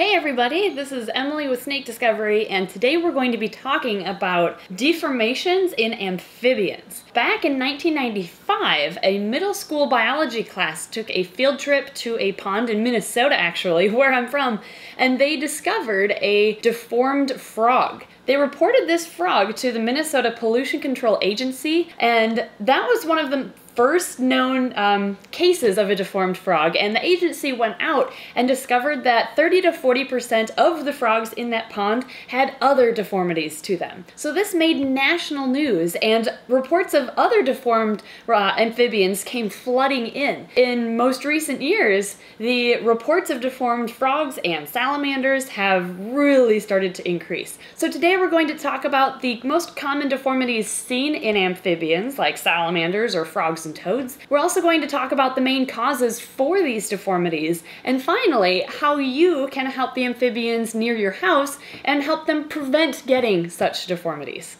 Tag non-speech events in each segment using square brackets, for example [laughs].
Hey everybody, this is Emily with Snake Discovery, and today we're going to be talking about deformations in amphibians. Back in 1995, a middle school biology class took a field trip to a pond in Minnesota, actually, [laughs] where I'm from, and they discovered a deformed frog. They reported this frog to the Minnesota Pollution Control Agency, and that was one of the first known um, cases of a deformed frog, and the agency went out and discovered that 30 to 40% of the frogs in that pond had other deformities to them. So this made national news, and reports of other deformed uh, amphibians came flooding in. In most recent years, the reports of deformed frogs and salamanders have really started to increase. So today we're going to talk about the most common deformities seen in amphibians, like salamanders or frogs toads. We're also going to talk about the main causes for these deformities, and finally, how you can help the amphibians near your house and help them prevent getting such deformities.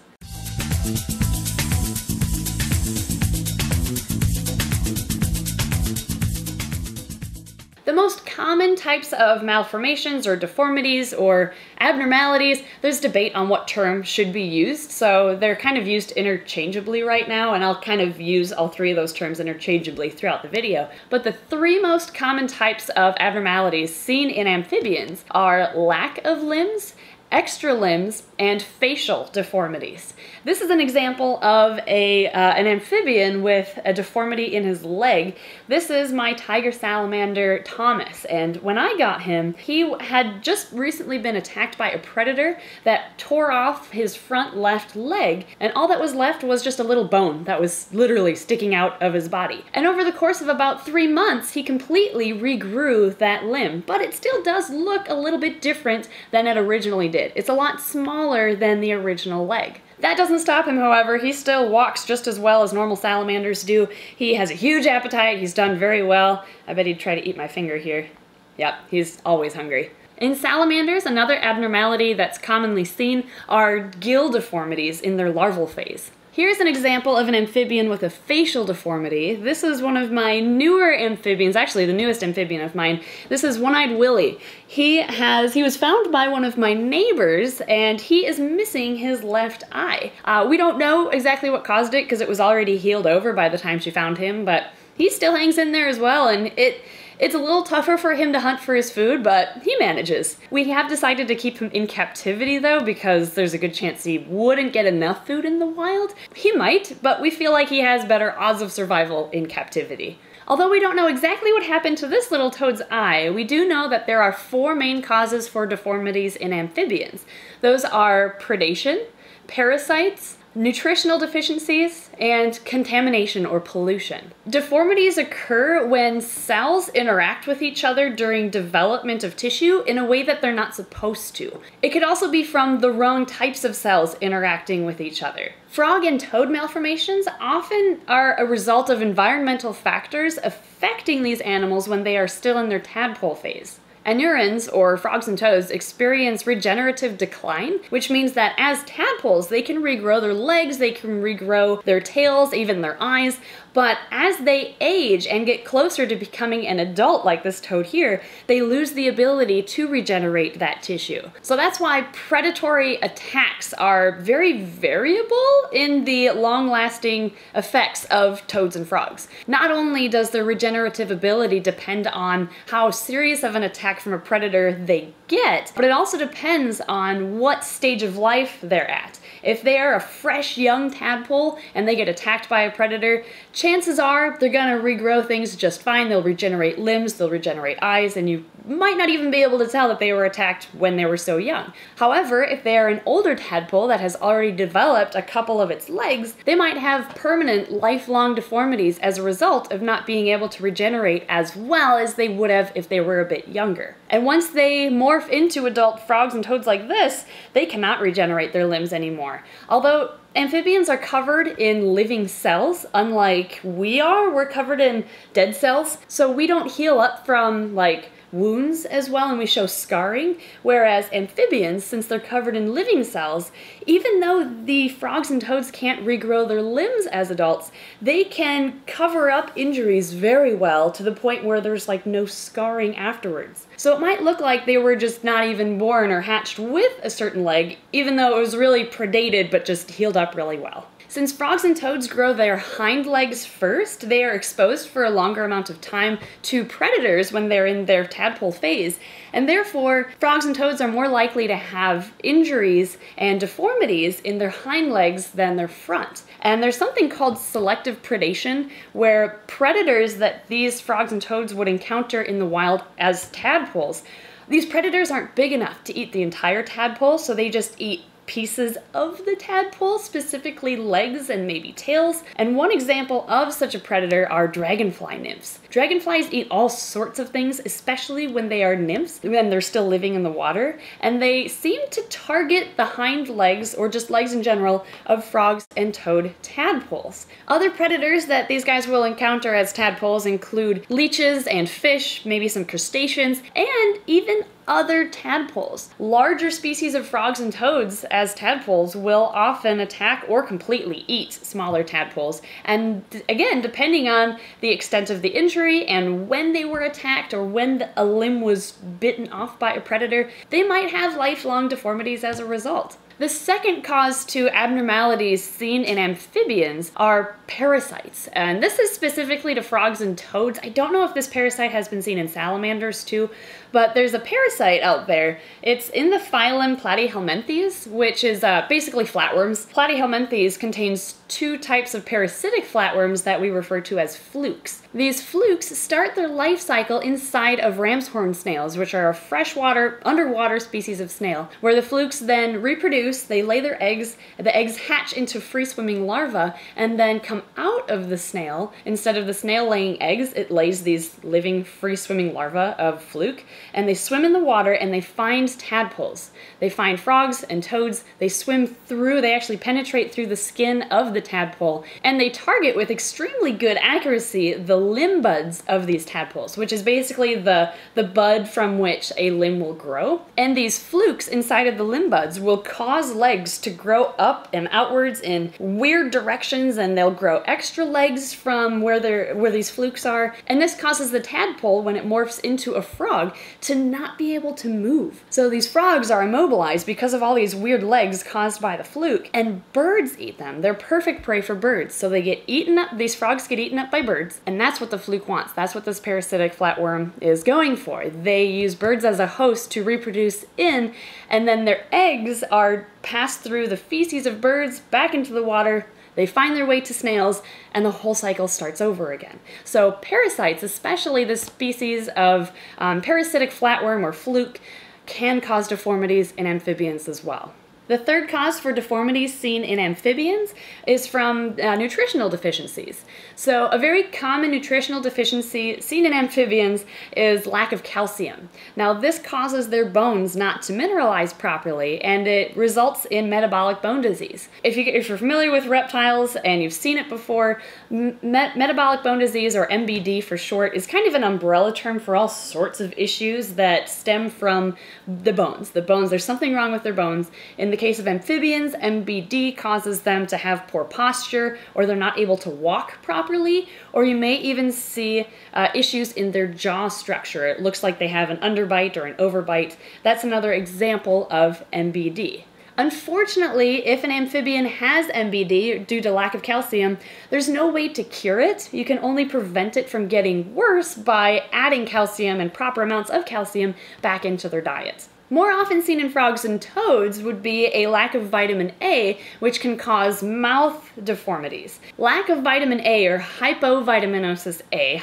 The most common types of malformations or deformities or abnormalities, there's debate on what term should be used, so they're kind of used interchangeably right now, and I'll kind of use all three of those terms interchangeably throughout the video. But the three most common types of abnormalities seen in amphibians are lack of limbs, extra limbs, and facial deformities. This is an example of a, uh, an amphibian with a deformity in his leg. This is my tiger salamander Thomas, and when I got him, he had just recently been attacked by a predator that tore off his front left leg, and all that was left was just a little bone that was literally sticking out of his body. And over the course of about three months, he completely regrew that limb, but it still does look a little bit different than it originally did. It's a lot smaller than the original leg. That doesn't stop him, however. He still walks just as well as normal salamanders do. He has a huge appetite. He's done very well. I bet he'd try to eat my finger here. Yep, he's always hungry. In salamanders, another abnormality that's commonly seen are gill deformities in their larval phase. Here's an example of an amphibian with a facial deformity. This is one of my newer amphibians, actually the newest amphibian of mine. This is One-Eyed Willie. He has, he was found by one of my neighbors and he is missing his left eye. Uh, we don't know exactly what caused it because it was already healed over by the time she found him, but he still hangs in there as well and it it's a little tougher for him to hunt for his food, but he manages. We have decided to keep him in captivity though, because there's a good chance he wouldn't get enough food in the wild. He might, but we feel like he has better odds of survival in captivity. Although we don't know exactly what happened to this little toad's eye, we do know that there are four main causes for deformities in amphibians. Those are predation, parasites, nutritional deficiencies, and contamination or pollution. Deformities occur when cells interact with each other during development of tissue in a way that they're not supposed to. It could also be from the wrong types of cells interacting with each other. Frog and toad malformations often are a result of environmental factors affecting these animals when they are still in their tadpole phase. Anurans, or frogs and toads, experience regenerative decline, which means that as tadpoles, they can regrow their legs, they can regrow their tails, even their eyes, but as they age and get closer to becoming an adult like this toad here, they lose the ability to regenerate that tissue. So that's why predatory attacks are very variable in the long-lasting effects of toads and frogs. Not only does their regenerative ability depend on how serious of an attack from a predator they get, but it also depends on what stage of life they're at. If they are a fresh young tadpole and they get attacked by a predator, chances are they're gonna regrow things just fine. They'll regenerate limbs, they'll regenerate eyes, and you might not even be able to tell that they were attacked when they were so young. However, if they are an older tadpole that has already developed a couple of its legs, they might have permanent lifelong deformities as a result of not being able to regenerate as well as they would have if they were a bit younger. And once they morph into adult frogs and toads like this, they cannot regenerate their limbs anymore. Although Amphibians are covered in living cells, unlike we are. We're covered in dead cells, so we don't heal up from like wounds as well and we show scarring, whereas amphibians, since they're covered in living cells, even though the frogs and toads can't regrow their limbs as adults, they can cover up injuries very well to the point where there's like no scarring afterwards. So it might look like they were just not even born or hatched with a certain leg, even though it was really predated but just healed up really well. Since frogs and toads grow their hind legs first, they are exposed for a longer amount of time to predators when they're in their tadpole phase, and therefore frogs and toads are more likely to have injuries and deformities in their hind legs than their front. And there's something called selective predation, where predators that these frogs and toads would encounter in the wild as tadpoles these predators aren't big enough to eat the entire tadpole, so they just eat pieces of the tadpole, specifically legs and maybe tails. And one example of such a predator are dragonfly nymphs. Dragonflies eat all sorts of things, especially when they are nymphs, when they're still living in the water, and they seem to target the hind legs, or just legs in general, of frogs and toad tadpoles. Other predators that these guys will encounter as tadpoles include leeches and fish, maybe some crustaceans, and even other tadpoles. Larger species of frogs and toads as tadpoles will often attack or completely eat smaller tadpoles. And again, depending on the extent of the injury and when they were attacked or when a limb was bitten off by a predator, they might have lifelong deformities as a result. The second cause to abnormalities seen in amphibians are parasites, and this is specifically to frogs and toads. I don't know if this parasite has been seen in salamanders too, but there's a parasite out there. It's in the phylum Platyhelminthes, which is uh, basically flatworms. Platyhelminthes contains two types of parasitic flatworms that we refer to as flukes. These flukes start their life cycle inside of ram's horn snails, which are a freshwater, underwater species of snail, where the flukes then reproduce, they lay their eggs, the eggs hatch into free swimming larvae, and then come out of the snail. Instead of the snail laying eggs, it lays these living free swimming larvae of fluke, and they swim in the water and they find tadpoles. They find frogs and toads, they swim through, they actually penetrate through the skin of the tadpole, and they target with extremely good accuracy the limb buds of these tadpoles, which is basically the, the bud from which a limb will grow. And these flukes inside of the limb buds will cause legs to grow up and outwards in weird directions, and they'll grow extra legs from where they're where these flukes are. And this causes the tadpole, when it morphs into a frog, to not be able to move. So these frogs are immobilized because of all these weird legs caused by the fluke, and birds eat them. They're perfect prey for birds. So they get eaten up, these frogs get eaten up by birds, and that's what the fluke wants. That's what this parasitic flatworm is going for. They use birds as a host to reproduce in, and then their eggs are passed through the feces of birds back into the water. They find their way to snails, and the whole cycle starts over again. So, parasites, especially the species of um, parasitic flatworm or fluke, can cause deformities in amphibians as well. The third cause for deformities seen in amphibians is from uh, nutritional deficiencies. So, a very common nutritional deficiency seen in amphibians is lack of calcium. Now, this causes their bones not to mineralize properly and it results in metabolic bone disease. If, you, if you're familiar with reptiles and you've seen it before, me metabolic bone disease, or MBD for short, is kind of an umbrella term for all sorts of issues that stem from the bones. The bones, there's something wrong with their bones. In the case of amphibians, MBD causes them to have poor posture or they're not able to walk properly, or you may even see uh, issues in their jaw structure. It looks like they have an underbite or an overbite. That's another example of MBD. Unfortunately, if an amphibian has MBD due to lack of calcium, there's no way to cure it. You can only prevent it from getting worse by adding calcium and proper amounts of calcium back into their diet. More often seen in frogs and toads would be a lack of vitamin A, which can cause mouth deformities. Lack of vitamin A or hypovitaminosis A.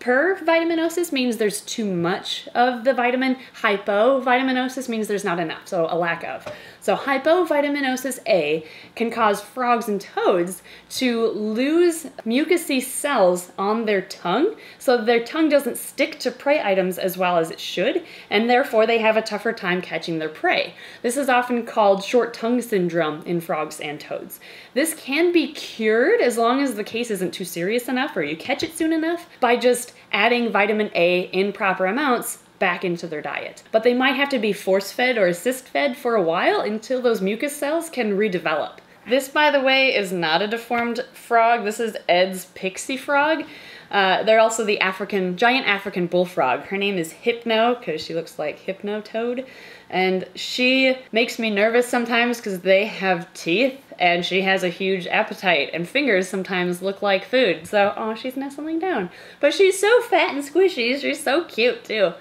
Hypervitaminosis means there's too much of the vitamin. Hypovitaminosis means there's not enough, so a lack of. So hypovitaminosis A can cause frogs and toads to lose mucousy cells on their tongue, so their tongue doesn't stick to prey items as well as it should, and therefore they have a tougher time catching their prey. This is often called short tongue syndrome in frogs and toads. This can be cured as long as the case isn't too serious enough or you catch it soon enough by just adding vitamin A in proper amounts back into their diet. But they might have to be force fed or assist fed for a while until those mucus cells can redevelop. This, by the way, is not a deformed frog. This is Ed's pixie frog. Uh, they're also the African, giant African bullfrog. Her name is Hypno because she looks like Hypnotoad. And she makes me nervous sometimes because they have teeth and she has a huge appetite and fingers sometimes look like food. So, oh, she's nestling down. But she's so fat and squishy. She's so cute too.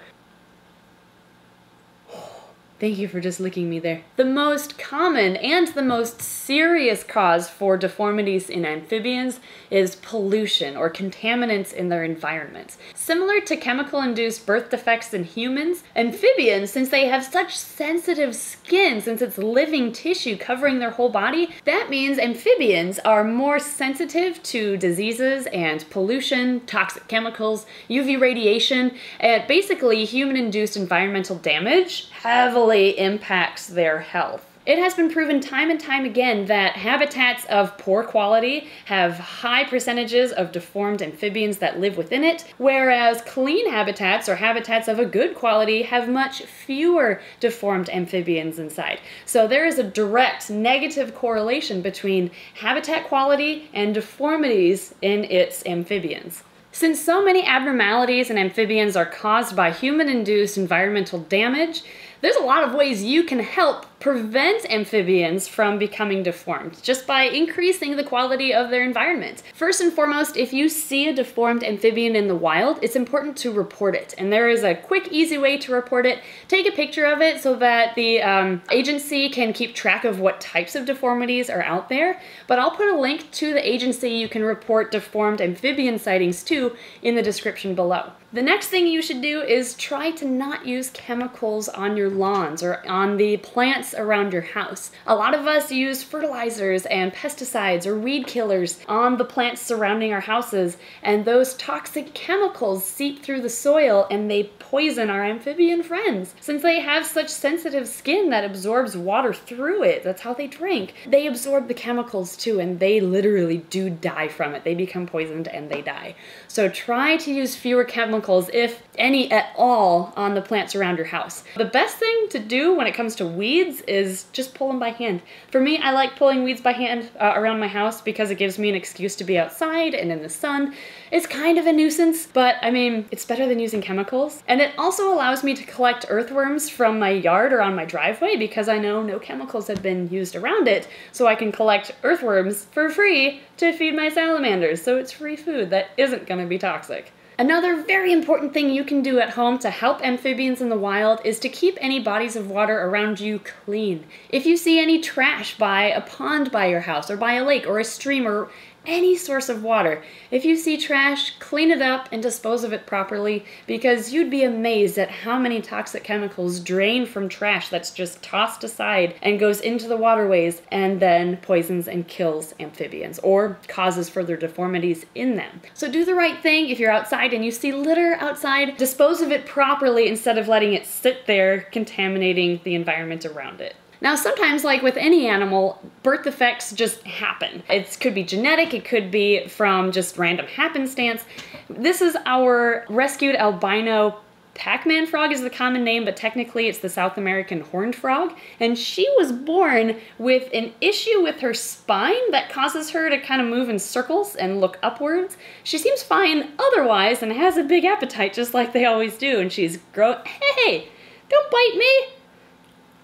Thank you for just licking me there. The most common and the most serious cause for deformities in amphibians is pollution or contaminants in their environment. Similar to chemical induced birth defects in humans, amphibians, since they have such sensitive skin, since it's living tissue covering their whole body, that means amphibians are more sensitive to diseases and pollution, toxic chemicals, UV radiation, and basically human induced environmental damage heavily impacts their health. It has been proven time and time again that habitats of poor quality have high percentages of deformed amphibians that live within it, whereas clean habitats or habitats of a good quality have much fewer deformed amphibians inside. So there is a direct negative correlation between habitat quality and deformities in its amphibians. Since so many abnormalities in amphibians are caused by human-induced environmental damage, there's a lot of ways you can help prevent amphibians from becoming deformed just by increasing the quality of their environment. First and foremost, if you see a deformed amphibian in the wild, it's important to report it. And there is a quick, easy way to report it. Take a picture of it so that the um, agency can keep track of what types of deformities are out there. But I'll put a link to the agency you can report deformed amphibian sightings to in the description below. The next thing you should do is try to not use chemicals on your lawns or on the plants around your house. A lot of us use fertilizers and pesticides or weed killers on the plants surrounding our houses, and those toxic chemicals seep through the soil and they poison our amphibian friends. Since they have such sensitive skin that absorbs water through it, that's how they drink, they absorb the chemicals too, and they literally do die from it. They become poisoned and they die. So try to use fewer chemicals chemicals, if any at all, on the plants around your house. The best thing to do when it comes to weeds is just pull them by hand. For me, I like pulling weeds by hand uh, around my house because it gives me an excuse to be outside and in the sun. It's kind of a nuisance, but I mean, it's better than using chemicals. And it also allows me to collect earthworms from my yard or on my driveway because I know no chemicals have been used around it, so I can collect earthworms for free to feed my salamanders, so it's free food that isn't gonna be toxic. Another very important thing you can do at home to help amphibians in the wild is to keep any bodies of water around you clean. If you see any trash by a pond by your house or by a lake or a stream or any source of water. If you see trash, clean it up and dispose of it properly because you'd be amazed at how many toxic chemicals drain from trash that's just tossed aside and goes into the waterways and then poisons and kills amphibians or causes further deformities in them. So do the right thing if you're outside and you see litter outside, dispose of it properly instead of letting it sit there contaminating the environment around it. Now, sometimes, like with any animal, birth defects just happen. It could be genetic, it could be from just random happenstance. This is our rescued albino Pac-Man frog is the common name, but technically it's the South American horned frog. And she was born with an issue with her spine that causes her to kind of move in circles and look upwards. She seems fine otherwise and has a big appetite just like they always do. And she's grow- Hey, don't bite me!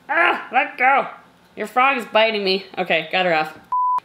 Ah, let go. Your frog is biting me. Okay, got her off.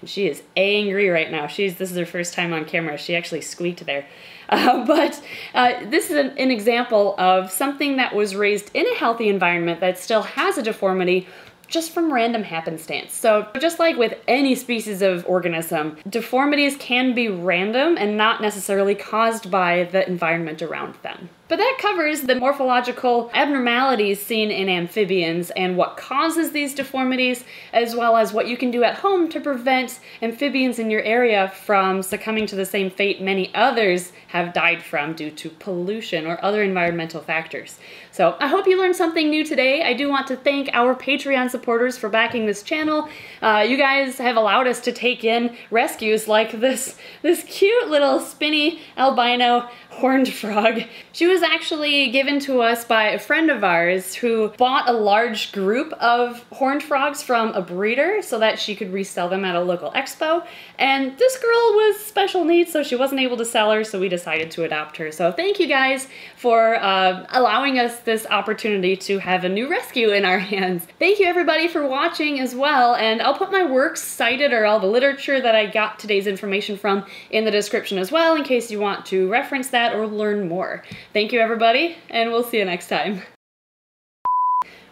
She is angry right now. She's this is her first time on camera. She actually squeaked there. [laughs] Uh, but uh, this is an, an example of something that was raised in a healthy environment that still has a deformity, just from random happenstance. So just like with any species of organism, deformities can be random and not necessarily caused by the environment around them. But that covers the morphological abnormalities seen in amphibians and what causes these deformities, as well as what you can do at home to prevent amphibians in your area from succumbing to the same fate many others have died from due to pollution or other environmental factors. So I hope you learned something new today. I do want to thank our Patreon supporters for backing this channel. Uh, you guys have allowed us to take in rescues like this, this cute little spinny albino horned frog. She was was actually given to us by a friend of ours who bought a large group of horned frogs from a breeder so that she could resell them at a local expo. And this girl was special needs, so she wasn't able to sell her, so we decided to adopt her. So thank you guys for uh, allowing us this opportunity to have a new rescue in our [laughs] hands. Thank you everybody for watching as well, and I'll put my works cited or all the literature that I got today's information from in the description as well in case you want to reference that or learn more. Thank you everybody, and we'll see you next time.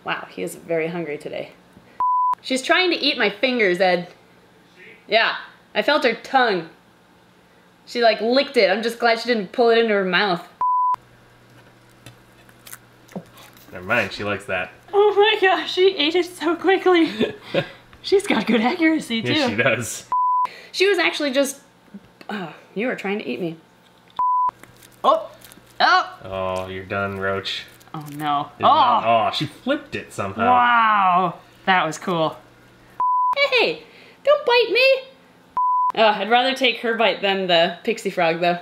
Wow, he is very hungry today. She's trying to eat my fingers, Ed. Yeah, I felt her tongue. She like licked it. I'm just glad she didn't pull it into her mouth. Never mind, she likes that. Oh my gosh, she ate it so quickly. [laughs] She's got good accuracy too. Yes, she does. She was actually just. Oh, you were trying to eat me. Oh! Oh! Oh, you're done, Roach. Oh no. Oh! not- oh, she flipped it somehow. Wow! That was cool. Hey! Don't bite me! Oh, I'd rather take her bite than the pixie frog though.